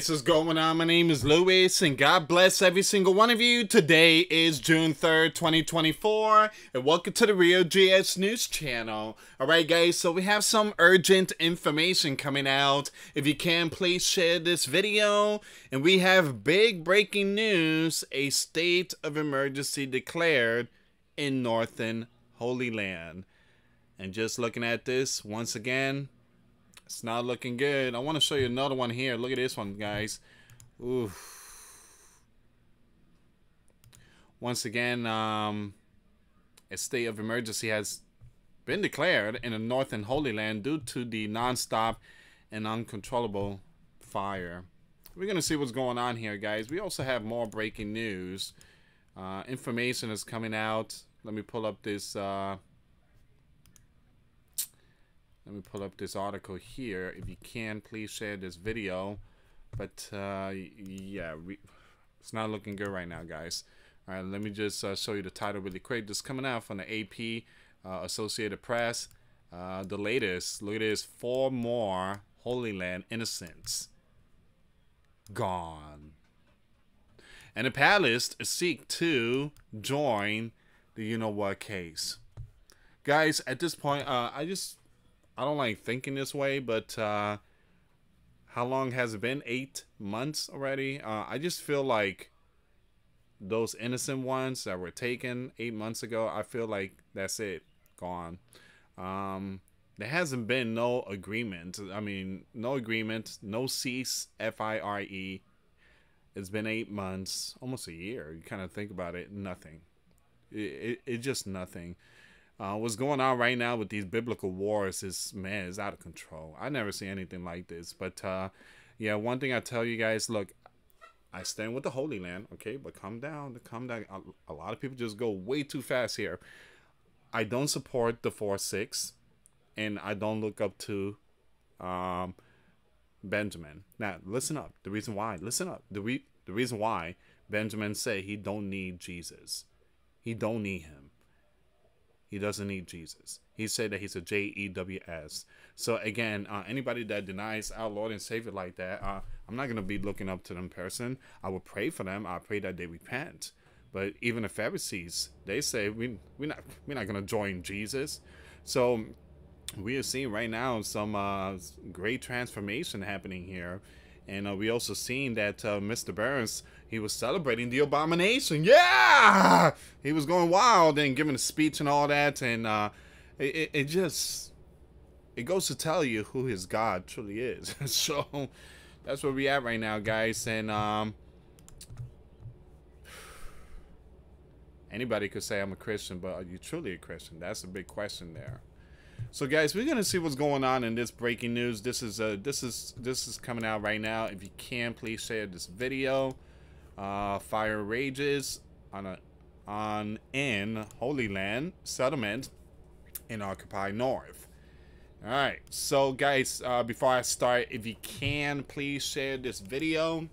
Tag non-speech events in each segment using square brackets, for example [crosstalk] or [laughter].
This is going on. My name is Luis, and God bless every single one of you. Today is June 3rd, 2024, and welcome to the Rio GS News Channel. Alright, guys, so we have some urgent information coming out. If you can, please share this video. And we have big breaking news a state of emergency declared in Northern Holy Land. And just looking at this once again, it's not looking good. I want to show you another one here. Look at this one, guys. Oof. Once again, um, a state of emergency has been declared in the northern Holy Land due to the nonstop and uncontrollable fire. We're going to see what's going on here, guys. We also have more breaking news. Uh, information is coming out. Let me pull up this... Uh, let me pull up this article here. If you can, please share this video. But uh, yeah, it's not looking good right now, guys. All right, let me just uh, show you the title really quick. This coming out from the AP, uh, Associated Press. Uh, the latest, look at this, four more Holy Land innocents gone. And the palace seek to join the you-know-what case. Guys, at this point, uh, I just I don't like thinking this way, but uh, how long has it been? Eight months already. Uh, I just feel like those innocent ones that were taken eight months ago. I feel like that's it, gone. Um, there hasn't been no agreement. I mean, no agreement, no cease. F I R E. It's been eight months, almost a year. You kind of think about it, nothing. It, it, it just nothing. Uh, what's going on right now with these biblical wars is man is out of control. I never see anything like this. But uh, yeah, one thing I tell you guys, look, I stand with the Holy Land, okay, but calm down, calm down. A, lot of people just go way too fast here. I don't support the four six, and I don't look up to um, Benjamin. Now listen up. The reason why, listen up. The re- the reason why Benjamin say he don't need Jesus, he don't need him he doesn't need Jesus. He said that he's a J E W S. So again, uh, anybody that denies our Lord and Savior like that, uh, I'm not gonna be looking up to them person. I will pray for them. I pray that they repent. But even the Pharisees, they say we we're not we're not gonna join Jesus. So we are seeing right now some uh, great transformation happening here and uh, we also seen that uh, Mr. Burns, he was celebrating the abomination. Yeah! He was going wild and giving a speech and all that. And uh, it, it just, it goes to tell you who his God truly is. [laughs] so that's where we at right now, guys. And um, anybody could say I'm a Christian, but are you truly a Christian? That's a big question there. So guys, we're gonna see what's going on in this breaking news. This is uh this is this is coming out right now. If you can, please share this video. Uh, fire rages on a on in Holy Land settlement in Occupy North. All right, so guys, uh, before I start, if you can, please share this video.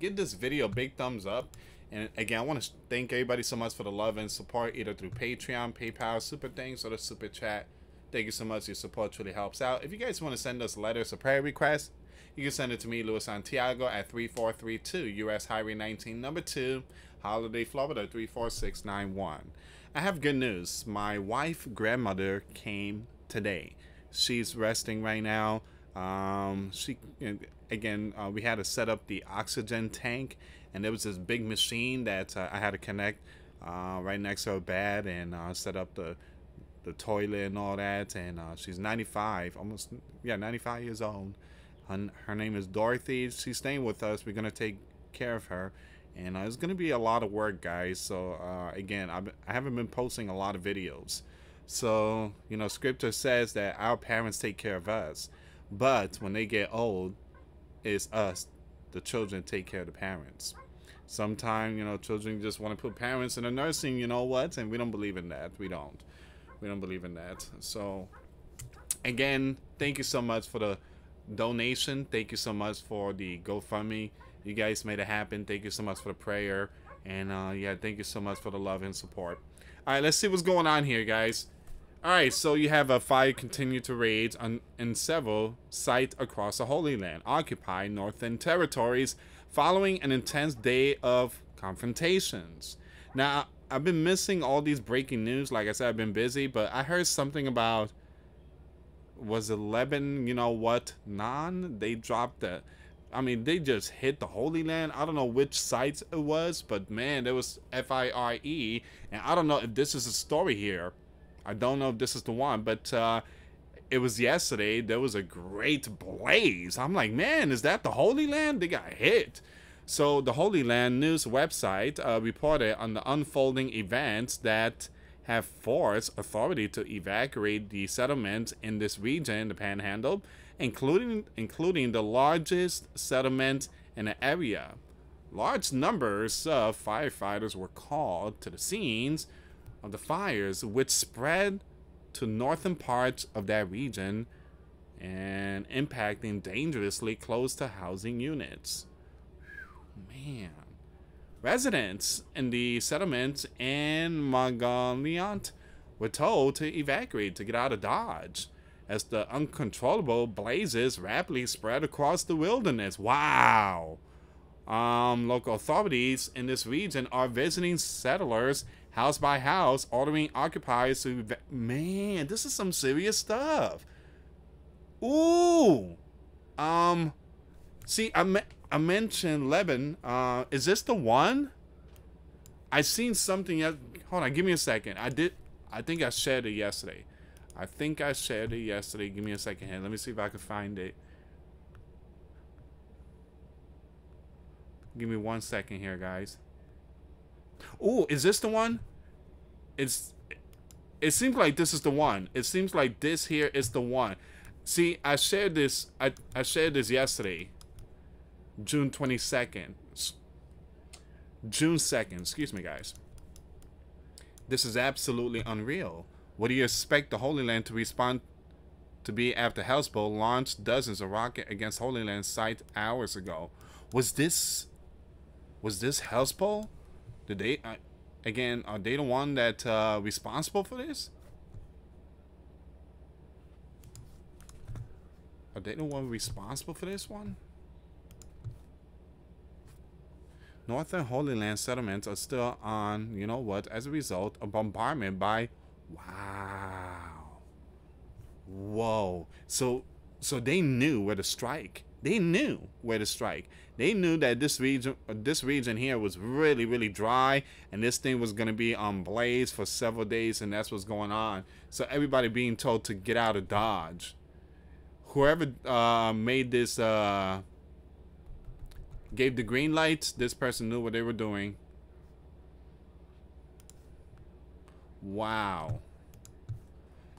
Give this video a big thumbs up. And again, I want to thank everybody so much for the love and support, either through Patreon, PayPal, Super Thanks, or the Super Chat. Thank you so much. Your support truly helps out. If you guys want to send us letters or prayer requests, you can send it to me, Luis Santiago, at 3432 US Highway 19, number 2, Holiday, Florida 34691. I have good news. My wife, grandmother, came today. She's resting right now. Um, she again, uh, we had to set up the oxygen tank, and there was this big machine that uh, I had to connect uh, right next to her bed and uh, set up the the toilet and all that. And uh, she's 95, almost, yeah, 95 years old. Her, her name is Dorothy. She's staying with us. We're going to take care of her. And uh, it's going to be a lot of work, guys. So, uh, again, I've, I haven't been posting a lot of videos. So, you know, scripture says that our parents take care of us. But when they get old, it's us, the children, take care of the parents. Sometimes, you know, children just want to put parents in a nursing, you know what? And we don't believe in that. We don't. We don't believe in that. So, again, thank you so much for the donation. Thank you so much for the GoFundMe. You guys made it happen. Thank you so much for the prayer. And uh, yeah, thank you so much for the love and support. All right, let's see what's going on here, guys. Alright, so you have a fire continue to rage on, in several sites across the Holy Land, occupied northern territories, following an intense day of confrontations. Now, I've been missing all these breaking news. Like I said, I've been busy, but I heard something about was it Lebanon, you know what, non? They dropped the I mean, they just hit the Holy Land. I don't know which sites it was, but man, there was F-I-R-E, and I don't know if this is a story here I don't know if this is the one, but uh, it was yesterday. There was a great blaze. I'm like, man, is that the Holy Land? They got hit. So the Holy Land news website uh, reported on the unfolding events that have forced authority to evacuate the settlements in this region, the Panhandle, including including the largest settlement in the area. Large numbers of firefighters were called to the scenes of the fires, which spread to northern parts of that region and impacting dangerously close to housing units. Man. Residents in the settlement in Margaliot were told to evacuate to get out of Dodge as the uncontrollable blazes rapidly spread across the wilderness. Wow! Um, local authorities in this region are visiting settlers house by house, ordering occupiers to. Man, this is some serious stuff. Ooh. Um. See, I, me I mentioned Lebanon. Uh, is this the one? I seen something. Hold on, give me a second. I did. I think I shared it yesterday. I think I shared it yesterday. Give me a second here. Let me see if I can find it. Give me one second here, guys. Oh, is this the one? It's it seems like this is the one. It seems like this here is the one. See, I shared this I I shared this yesterday. June 22nd. June 2nd, excuse me guys. This is absolutely unreal. What do you expect the Holy Land to respond to be after Hezbollah launched dozens of rockets against Holy Land site hours ago? Was this was this Hezbollah? Did they? Uh, again, are they the one that uh, responsible for this? Are they the one responsible for this one? Northern Holy Land settlements are still on, you know what, as a result of bombardment by, wow. Whoa. So, so they knew where to strike. They knew where to strike. They knew that this region, this region here was really, really dry, and this thing was gonna be on blaze for several days, and that's what's going on. So everybody being told to get out of Dodge. Whoever uh, made this, uh, gave the green light, this person knew what they were doing. Wow.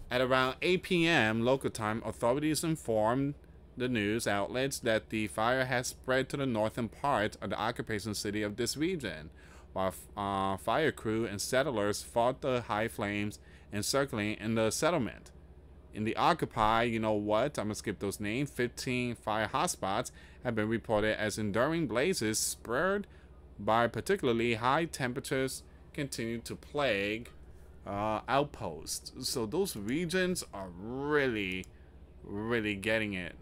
At around 8 p.m. local time, authorities informed the news outlets that the fire has spread to the northern part of the occupation city of this region, while uh, fire crew and settlers fought the high flames encircling in the settlement. In the Occupy, you know what, I'm going to skip those names, 15 fire hotspots have been reported as enduring blazes spurred by particularly high temperatures continue to plague uh, outposts. So those regions are really, really getting it.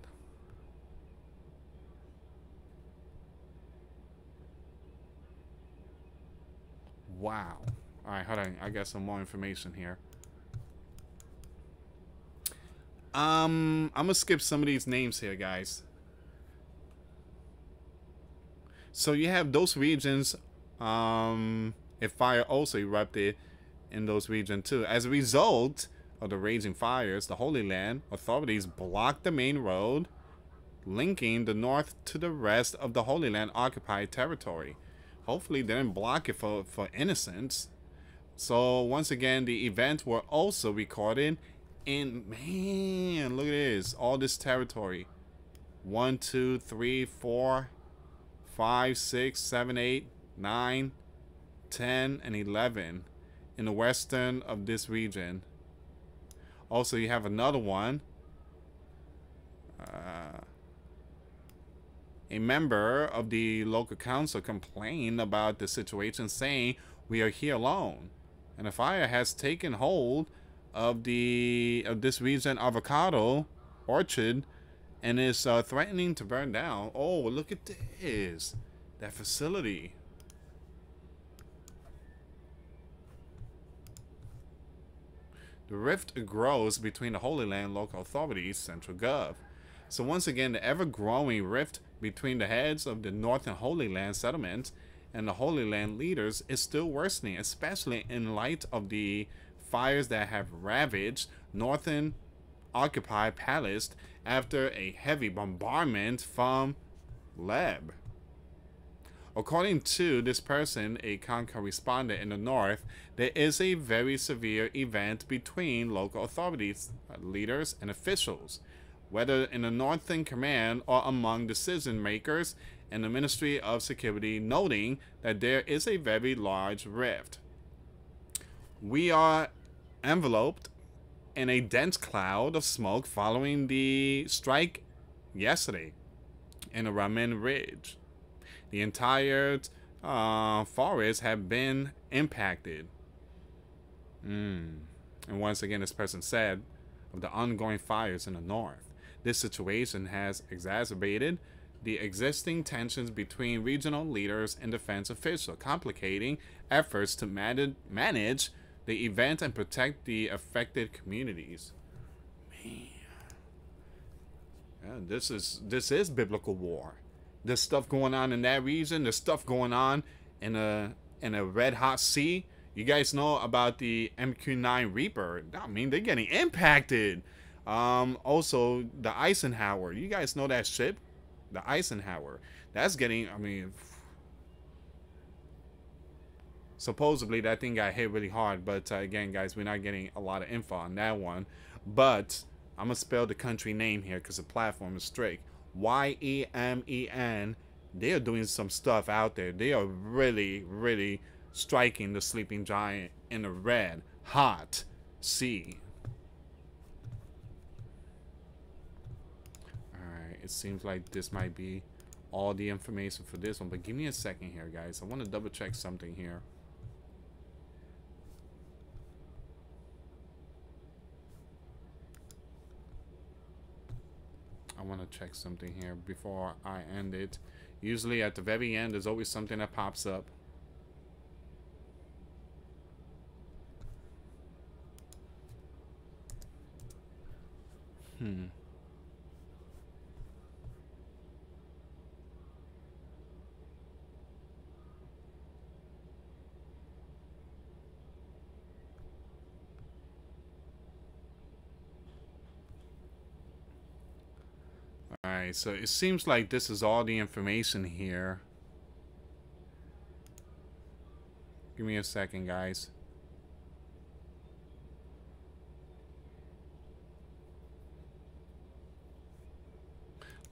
Wow. Alright, hold on. I got some more information here. Um, I'm gonna skip some of these names here, guys. So you have those regions, um, if fire also erupted in those regions too. As a result of the raging fires, the Holy Land authorities blocked the main road linking the north to the rest of the Holy Land occupied territory. Hopefully they didn't block it for, for innocence. So once again, the event were also recorded in, man, look at this. All this territory. One, two, three, four, five, six, seven, eight, nine, ten, and 11 in the western of this region. Also, you have another one. Uh, a member of the local council complained about the situation, saying, We are here alone, and a fire has taken hold of the of this region avocado orchard and is uh, threatening to burn down. Oh, look at this. That facility. The rift grows between the Holy Land local authorities, Central Gov. So once again, the ever-growing rift between the heads of the Northern Holy Land settlement and the Holy Land leaders is still worsening, especially in light of the fires that have ravaged Northern occupied Palace after a heavy bombardment from Leb. According to this person, a con correspondent in the north, there is a very severe event between local authorities, leaders, and officials, whether in the Northern Command or among decision makers in the Ministry of Security, noting that there is a very large rift. We are enveloped in a dense cloud of smoke following the strike yesterday in the Ramim Ridge. The entire uh, forest have been impacted. Mm. And once again, this person said of the ongoing fires in the north. This situation has exacerbated the existing tensions between regional leaders and defense officials, complicating efforts to manage, manage the event and protect the affected communities. Man. Yeah, this is this is biblical war. There's stuff going on in that region. There's stuff going on in a in a red hot sea. You guys know about the MQ-9 Reaper. I mean, they're getting impacted. Um, also, the Eisenhower. You guys know that ship? The Eisenhower. That's getting, I mean, supposedly that thing got hit really hard. But uh, again, guys, we're not getting a lot of info on that one. But I'm going to spell the country name here because the platform is strict. Y-E-M-E-N. They are doing some stuff out there. They are really, really striking the sleeping giant in the red, hot sea. Alright, it seems like this might be all the information for this one. But give me a second here, guys. I want to double check something here. I want to check something here before I end it. Usually at the very end, there's always something that pops up. Hmm. So it seems like this is all the information here. Give me a second, guys.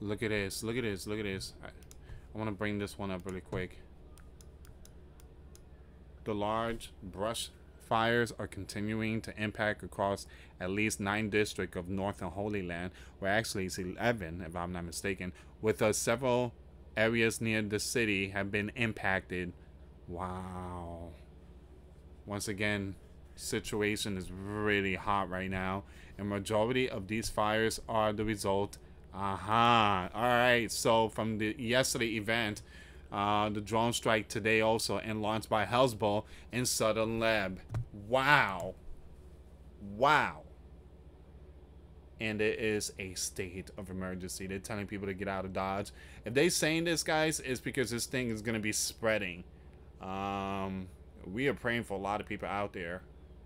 Look at this, look at this, look at this. I, I want to bring this one up really quick. The large brush fires are continuing to impact across at least nine districts of Northern Holy Land, where actually it's 11, if I'm not mistaken, with uh, several areas near the city have been impacted. Wow. Once again, situation is really hot right now, and majority of these fires are the result. Aha. Uh -huh. All right. So from the yesterday event, uh, the drone strike today also and launched by Hezbollah in Southern Leb. Wow. Wow. And it is a state of emergency. They're telling people to get out of Dodge. If they're saying this, guys, it's because this thing is going to be spreading. Um, we are praying for a lot of people out there.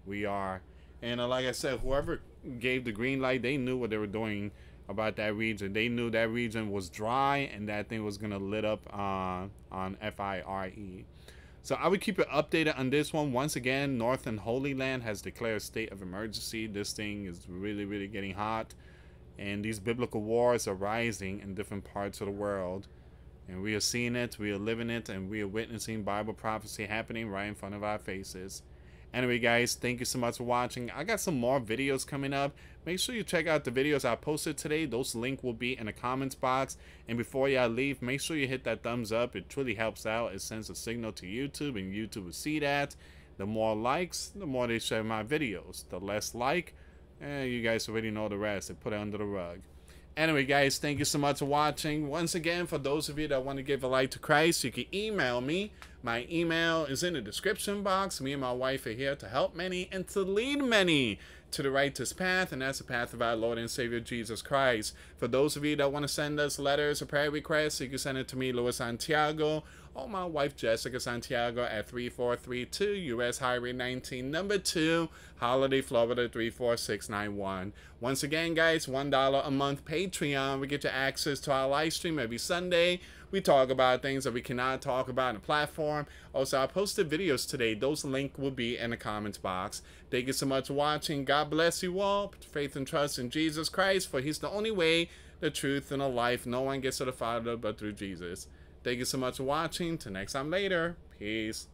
We are. And uh, like I said, whoever gave the green light, they knew what they were doing about that region. They knew that region was dry and that thing was gonna lit up uh, on F-I-R-E. So I would keep it updated on this one. Once again, North and Holy Land has declared state of emergency. This thing is really, really getting hot. And these biblical wars are rising in different parts of the world. And we are seeing it, we are living it, and we are witnessing Bible prophecy happening right in front of our faces. Anyway, guys, thank you so much for watching. I got some more videos coming up. Make sure you check out the videos I posted today. Those link will be in the comments box. And before y'all leave, make sure you hit that thumbs up. It truly helps out. It sends a signal to YouTube, and YouTube will see that. The more likes, the more they share my videos. The less like, eh, you guys already know the rest. They put it under the rug. Anyway, guys, thank you so much for watching. Once again, for those of you that want to give a life to Christ, you can email me. My email is in the description box. Me and my wife are here to help many and to lead many to the righteous path, and that's the path of our Lord and Savior Jesus Christ. For those of you that want to send us letters or prayer requests, you can send it to me, Luis Santiago, or my wife, Jessica Santiago, at 3432 US Highway 19, number 2, Holiday, Florida 34691. Once again, guys, $1 a month Patreon. We get you access to our live stream every Sunday. We talk about things that we cannot talk about on the platform. Also, I posted videos today. Those links will be in the comments box. Thank you so much for watching. God bless you all. Put faith and trust in Jesus Christ, for He's the only way, the truth, and the life. No one gets to the Father but through Jesus. Thank you so much for watching. Till next time later. Peace.